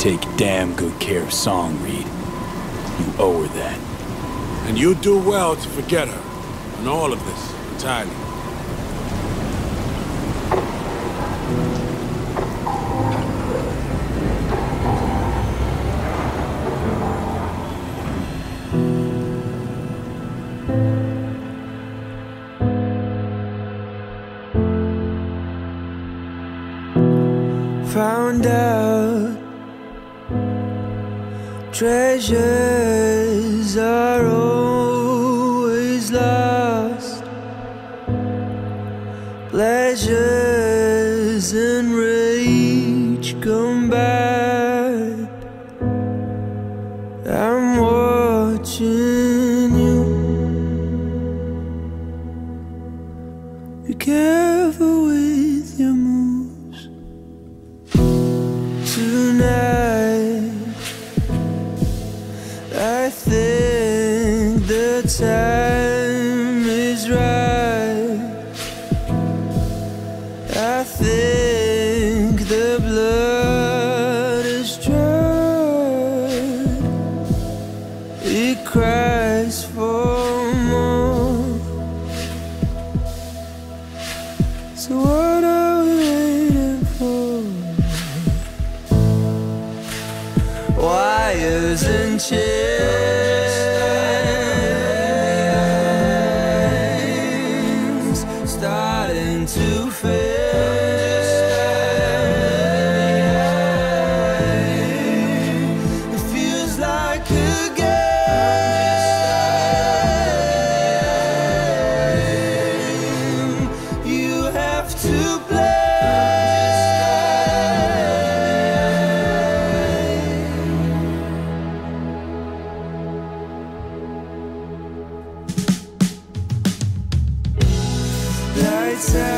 take damn good care of Song, Reed. You owe her that. And you do well to forget her, and all of this, entirely. found out treasures are always lost. Pleasures and rage come back I'm watching you. Be careful the time is right. I think the blood is dried. It cries for more. So what are we waiting for? wires and starting to fade. said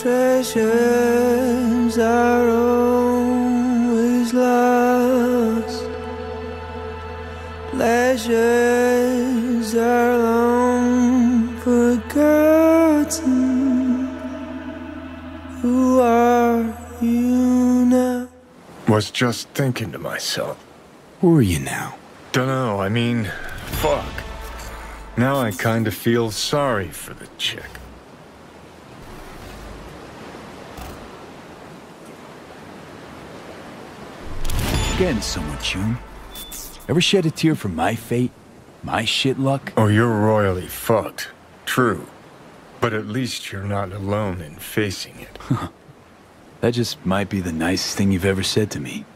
treasures are always lost, pleasures are long forgotten. Who are you now? Was just thinking to myself. Who are you now? Dunno, I mean, fuck. Now I kinda feel sorry for the chick. Getting somewhat, June. Ever shed a tear for my fate? My shit luck? Oh, you're royally fucked. True. But at least you're not alone in facing it. That just might be the nicest thing you've ever said to me.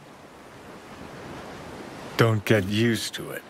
Don't get used to it.